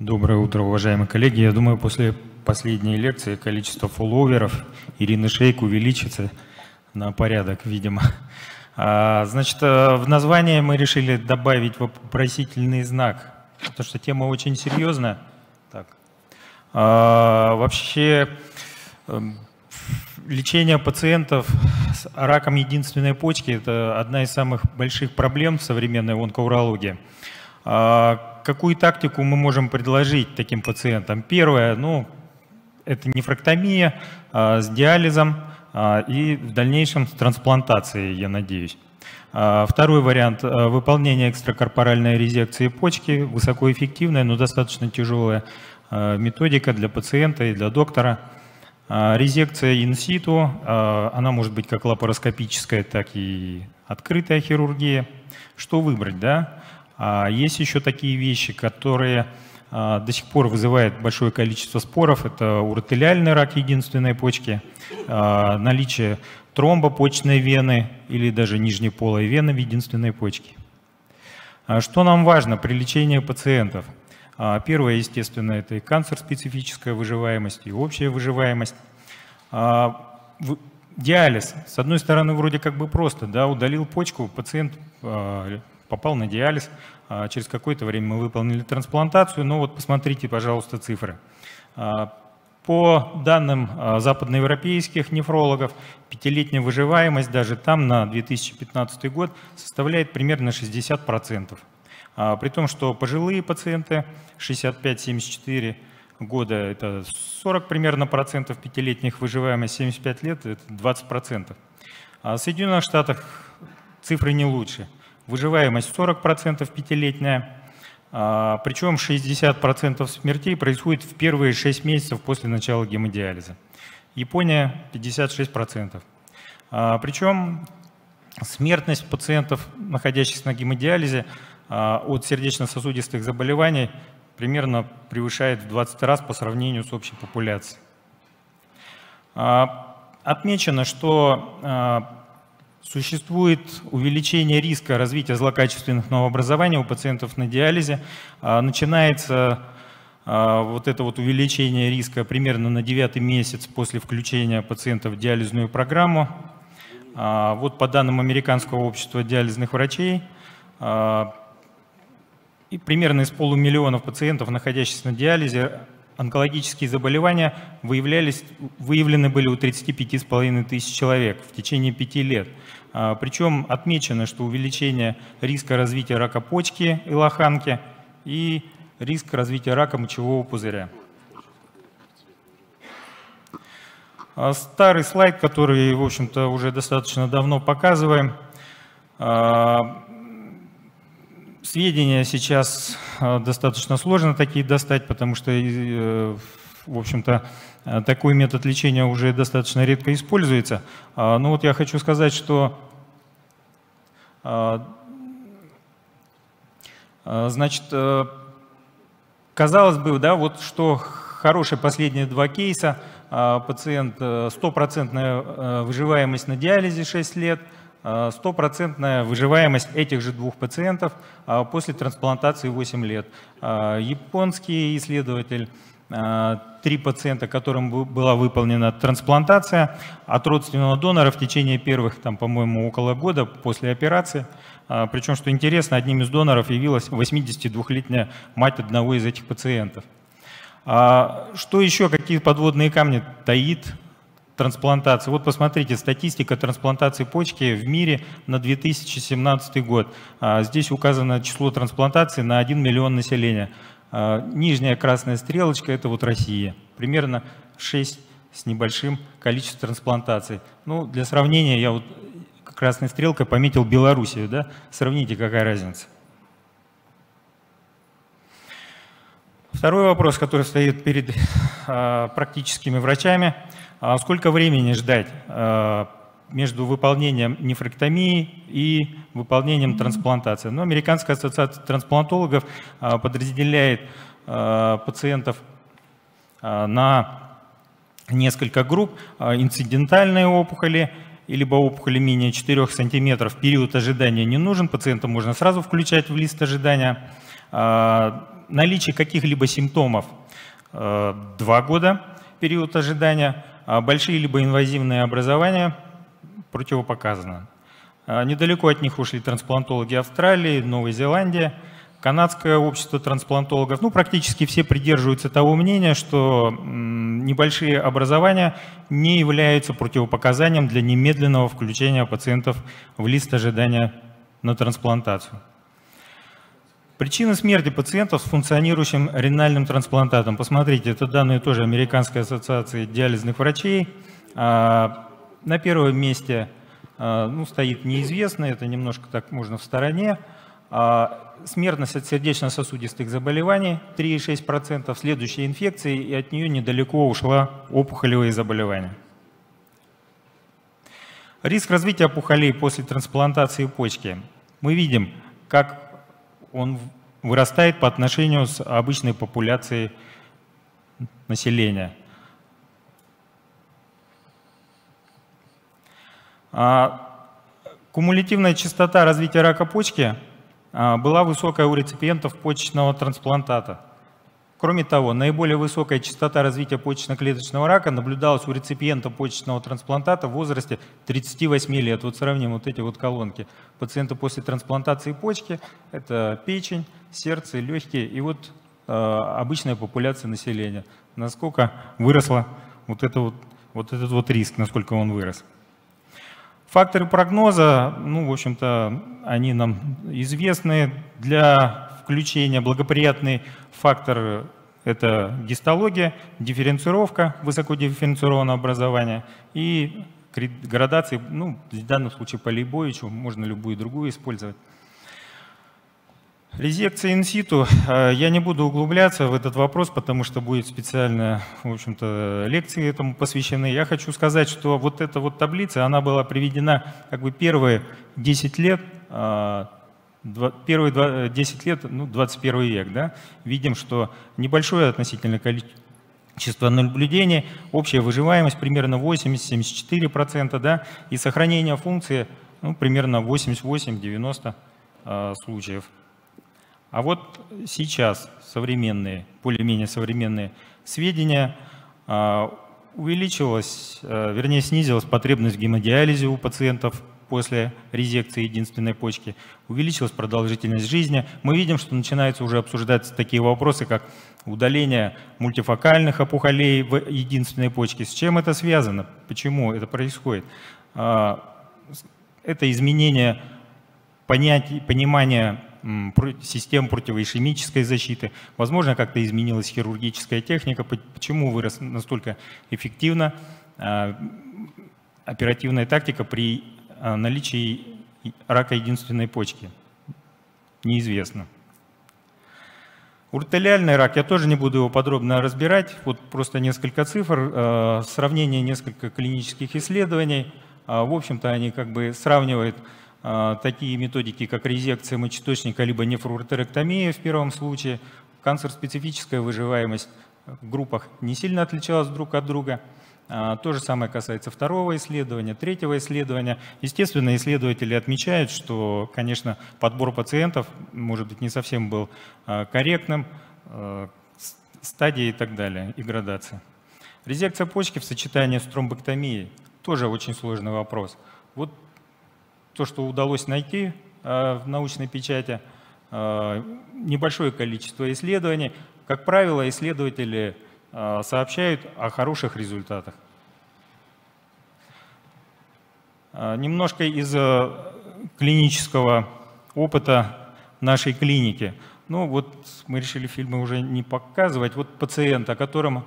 Доброе утро, уважаемые коллеги. Я думаю, после последней лекции количество фолловеров Ирины Шейк увеличится на порядок, видимо. А, значит, э, в название мы решили добавить вопросительный знак, потому что тема очень серьезная. Так. А, вообще, эм, лечение пациентов с раком единственной почки – это одна из самых больших проблем в современной онкоурологии. А, какую тактику мы можем предложить таким пациентам? Первое, ну, это нефрактомия а, с диализом а, и в дальнейшем с трансплантацией, я надеюсь. Второй вариант – выполнение экстракорпоральной резекции почки, высокоэффективная, но достаточно тяжелая методика для пациента и для доктора. Резекция инситу, она может быть как лапароскопическая, так и открытая хирургия. Что выбрать, да? А есть еще такие вещи, которые а, до сих пор вызывают большое количество споров. Это уротелиальный рак единственной почки, а, наличие тромба почной вены или даже нижнеполой вены в единственной почке. Что нам важно при лечении пациентов? Первое, естественно, это и канцер-специфическая выживаемость, и общая выживаемость. Диализ. С одной стороны, вроде как бы просто, да, удалил почку, пациент попал на диализ. А, через какое-то время мы выполнили трансплантацию. Но вот посмотрите, пожалуйста, цифры. А, по данным а, западноевропейских нефрологов, пятилетняя выживаемость даже там на 2015 год составляет примерно 60%. При том, что пожилые пациенты 65-74 года это 40 примерно процентов пятилетних выживаемость, 75 лет это 20 процентов. А в Соединенных Штатах цифры не лучше – выживаемость 40% пятилетняя, а, причем 60% смертей происходит в первые 6 месяцев после начала гемодиализа. Япония 56%. А, причем смертность пациентов, находящихся на гемодиализе, а, от сердечно-сосудистых заболеваний примерно превышает в 20 раз по сравнению с общей популяцией. Отмечено, что Существует увеличение риска развития злокачественных новообразований у пациентов на диализе. А, начинается а, вот это вот увеличение риска примерно на девятый месяц после включения пациента в диализную программу. А, вот по данным Американского общества диализных врачей, и примерно из полумиллиона пациентов, находящихся на диализе, онкологические заболевания выявлялись, выявлены были у 35,5 тысяч человек в течение пяти лет. А, причем отмечено, что увеличение риска развития рака почки и лоханки и риск развития рака мочевого пузыря. А, старый слайд, который, в общем-то, уже достаточно давно показываем. А, Сведения сейчас э, достаточно сложно такие достать, потому что, э, в общем-то, э, такой метод лечения уже достаточно редко используется. А, Но ну вот я хочу сказать, что Значит, казалось бы, да, вот что хорошие последние два кейса. Пациент стопроцентная выживаемость на диализе 6 лет – стопроцентная выживаемость этих же двух пациентов а, после трансплантации 8 лет. А, японский исследователь, а, три пациента, которым была выполнена трансплантация от родственного донора в течение первых, там, по-моему, около года после операции. Причем, что интересно, одним из доноров явилась 82-летняя мать одного из этих пациентов. Что еще, какие подводные камни таит трансплантации. Вот посмотрите, статистика трансплантации почки в мире на 2017 год. А, здесь указано число трансплантаций на 1 миллион населения. А, нижняя красная стрелочка – это вот Россия. Примерно 6 с небольшим количеством трансплантаций. Ну, для сравнения, я вот красной стрелкой пометил Белоруссию. Да? Сравните, какая разница. Второй вопрос, который стоит перед а, практическими врачами – а сколько времени ждать а, между выполнением нефректомии и выполнением трансплантации? Ну, Американская ассоциация трансплантологов подразделяет пациентов на несколько групп. Инцидентальные опухоли, либо опухоли менее 4 см, период ожидания не нужен, пациента можно сразу включать в лист ожидания. Наличие каких-либо симптомов – 2 года период ожидания, большие либо инвазивные образования противопоказано. Недалеко от них ушли трансплантологи Австралии, Новой Зеландии – Канадское общество трансплантологов, ну, практически все придерживаются того мнения, что небольшие образования не являются противопоказанием для немедленного включения пациентов в лист ожидания на трансплантацию. Причина смерти пациентов с функционирующим ренальным трансплантатом. Посмотрите, это данные тоже Американской ассоциации диализных врачей. А, на первом месте а, ну, стоит неизвестный, это немножко так можно в стороне. А, смертность от сердечно-сосудистых заболеваний 3,6%, следующая инфекция, и от нее недалеко ушла опухолевые заболевания. Риск развития опухолей после трансплантации почки. Мы видим, как он вырастает по отношению с обычной популяцией населения. А кумулятивная частота развития рака почки – а, была высокая у реципиентов почечного трансплантата. Кроме того, наиболее высокая частота развития почечно-клеточного рака наблюдалась у реципиента почечного трансплантата в возрасте 38 лет. Вот сравним вот эти вот колонки. Пациенты после трансплантации почки – это печень, сердце, легкие и вот э, обычная популяция населения. Насколько выросла вот, это вот, вот этот вот риск, насколько он вырос. Факторы прогноза, ну, в общем-то, они нам известны. Для включения благоприятный фактор – это гистология, дифференцировка, высокодифференцированное образование и градации, ну, в данном случае по Лейбовичу, можно любую другую использовать. Резекция инситу. А, я не буду углубляться в этот вопрос, потому что будет специально, в общем-то, лекции этому посвящены. Я хочу сказать, что вот эта вот таблица, она была приведена как бы первые 10 лет, а, первые 10 лет, ну, 21 век, да, видим, что небольшое относительно количество наблюдений, общая выживаемость примерно 80-74%, да, и сохранение функции ну, примерно 88-90 э, случаев. А вот сейчас современные, более-менее современные сведения, а, увеличилась, а, вернее снизилась потребность в гемодиализе у пациентов после резекции единственной почки, увеличилась продолжительность жизни. Мы видим, что начинаются уже обсуждаться такие вопросы, как удаление мультифокальных опухолей в единственной почке. С чем это связано? Почему это происходит? А, это изменение понятия, понимания систем противоишемической защиты. Возможно, как-то изменилась хирургическая техника. Почему вырос настолько эффективно а, оперативная тактика при наличии рака единственной почки? Неизвестно. Уртелиальный рак, я тоже не буду его подробно разбирать, вот просто несколько цифр, а, сравнение несколько клинических исследований. В общем-то, они как бы сравнивают а, такие методики, как резекция мочеточника, либо нефроуретерэктомия в первом случае. Канцер-специфическая выживаемость в группах не сильно отличалась друг от друга. А, то же самое касается второго исследования, третьего исследования. Естественно, исследователи отмечают, что, конечно, подбор пациентов, может быть, не совсем был а, корректным, стадии и так далее, и градация. Резекция почки в сочетании с тромбоктомией – тоже очень сложный вопрос. Вот то, что удалось найти в научной печати, небольшое количество исследований. Как правило, исследователи сообщают о хороших результатах. Немножко из клинического опыта нашей клиники. Ну вот мы решили фильмы уже не показывать. Вот пациент, о котором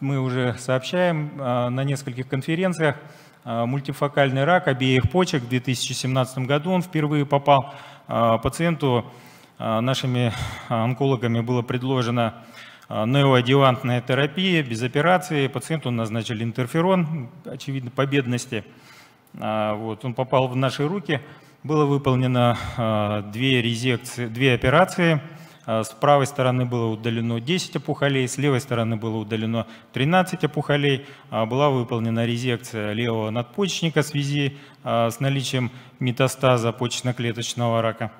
мы уже сообщаем на нескольких конференциях, мультифокальный рак обеих почек в 2017 году. Он впервые попал пациенту. Нашими онкологами было предложено неоадъювантная терапия без операции. Пациенту назначили интерферон, очевидно, по бедности. Вот, он попал в наши руки. Было выполнено две резекции, две операции – а, с правой стороны было удалено 10 опухолей, с левой стороны было удалено 13 опухолей. А, была выполнена резекция левого надпочечника в связи а, с наличием метастаза почечно-клеточного рака.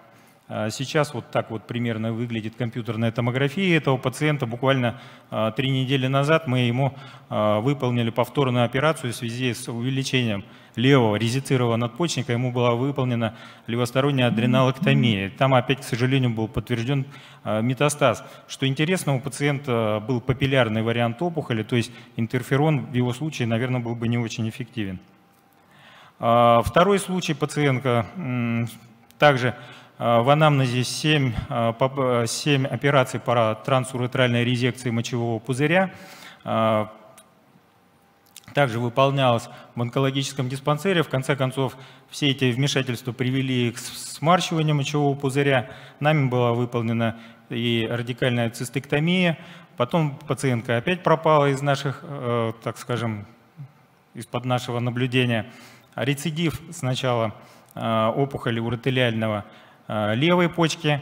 А сейчас вот так вот примерно выглядит компьютерная томография этого пациента. Буквально а, три недели назад мы ему а, выполнили повторную операцию в связи с увеличением левого резицированного надпочечника. Ему была выполнена левосторонняя адреналэктомия. Там опять, к сожалению, был подтвержден метастаз. Что интересно, у пациента был папиллярный вариант опухоли, то есть интерферон в его случае, наверное, был бы не очень эффективен. Второй случай пациентка также в анамнезе 7, 7 а, операций по трансуретральной резекции мочевого пузыря. А, также выполнялось в онкологическом диспансере. В конце концов, все эти вмешательства привели к смарчиванию мочевого пузыря. Нами была выполнена и радикальная цистектомия. Потом пациентка опять пропала из наших, э, так скажем, из-под нашего наблюдения. Рецидив сначала опухоли уротелиального Э, левой почки.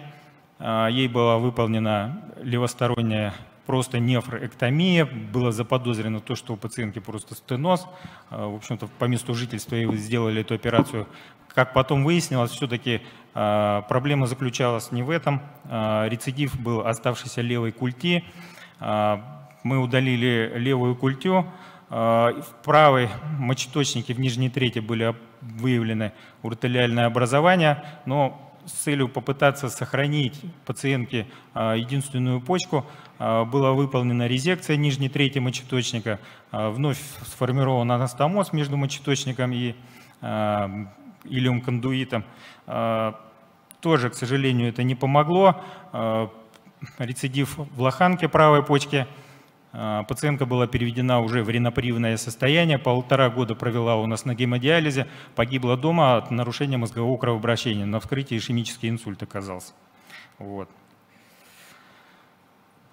Э, ей была выполнена левосторонняя просто нефроэктомия. Было заподозрено то, что у пациентки просто стеноз. Э, в общем-то, по месту жительства ей сделали эту операцию. Как потом выяснилось, все-таки проблема заключалась не в этом. Рецидив был оставшийся левой культи. Мы удалили левую культю. В правой мочеточнике в нижней трети были выявлены уротелиальное образование, но с целью попытаться сохранить пациентке а, единственную почку а, была выполнена резекция нижней трети мочеточника, а, вновь сформирован анастомоз между мочеточником и илиум кондуитом. Тоже, к сожалению, это не помогло. Рецидив в лоханке правой почки – пациентка была переведена уже в ренопривное состояние, полтора года провела у нас на гемодиализе, погибла дома от нарушения мозгового кровообращения. На вскрытии ишемический инсульт оказался. Вот.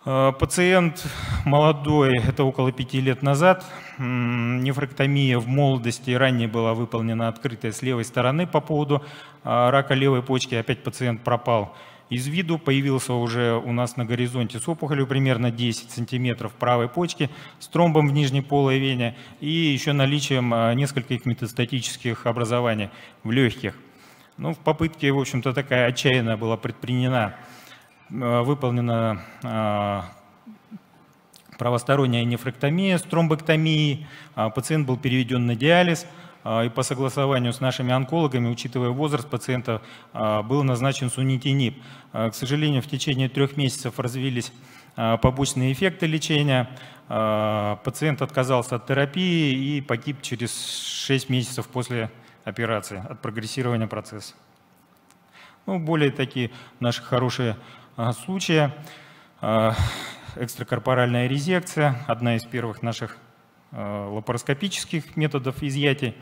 А, пациент молодой, это около пяти лет назад, нефректомия в молодости ранее была выполнена открытая с левой стороны по поводу а, рака левой почки, опять пациент пропал из виду, появился уже у нас на горизонте с опухолью примерно 10 сантиметров правой почки, с тромбом в нижней полой вене и еще наличием а, нескольких метастатических образований в легких. Ну, в попытке, в общем-то, такая отчаянная была предпринята, а, выполнена а, правосторонняя нефректомия с тромбоктомией, пациент был переведен на диализ – и по согласованию с нашими онкологами, учитывая возраст пациента, а, был назначен сунитинип. А, к сожалению, в течение трех месяцев развились побочные эффекты лечения. Пациент отказался от терапии и погиб через 6 месяцев после операции от прогрессирования процесса. Ну, более такие наши хорошие случаи. Экстракорпоральная резекция, одна из первых наших лапароскопических методов изъятия.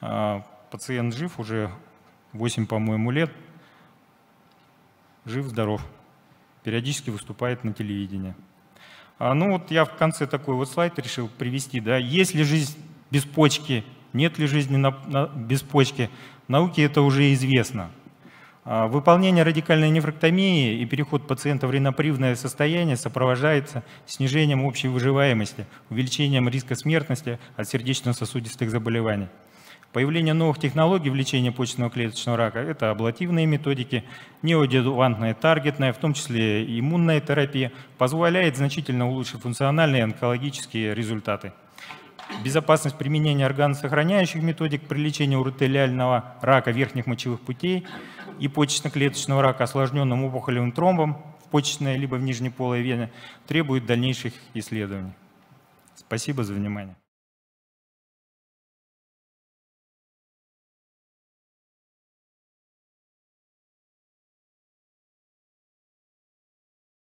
Э, пациент жив уже 8, по-моему, лет. Жив-здоров. Периодически выступает на телевидении. А, ну вот я в конце такой вот слайд решил привести. Да, есть ли жизнь без почки, нет ли жизни на, на, без почки. Науке это уже известно. А, выполнение радикальной нефректомии и переход пациента в ренопривное состояние сопровождается снижением общей выживаемости, увеличением риска смертности от сердечно-сосудистых заболеваний. Появление новых технологий в лечении почечного клеточного рака – это аблативные методики, неодевантная таргетная, в том числе иммунная терапия, позволяет значительно улучшить функциональные онкологические результаты. Безопасность применения органосохраняющих методик при лечении уротелиального рака верхних мочевых путей и почечно-клеточного рака, осложненным опухолевым тромбом в почечной либо в нижней полой вене, требует дальнейших исследований. Спасибо за внимание.